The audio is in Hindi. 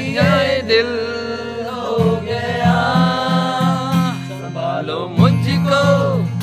ये दिल हो गया। संभालो मुझको।